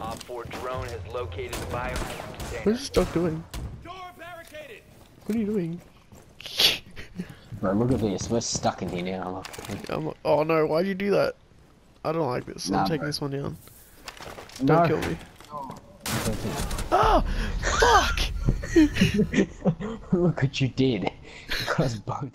Op 4 drone has located the biohazard container. What is this dog doing? What are you doing? Bro, look at this. We're stuck in here now. Look. Like, oh no, why'd you do that? I don't like this. Nah, I'm taking bro. this one down. Don't kill me. Oh! Fuck! look what you did. You got us both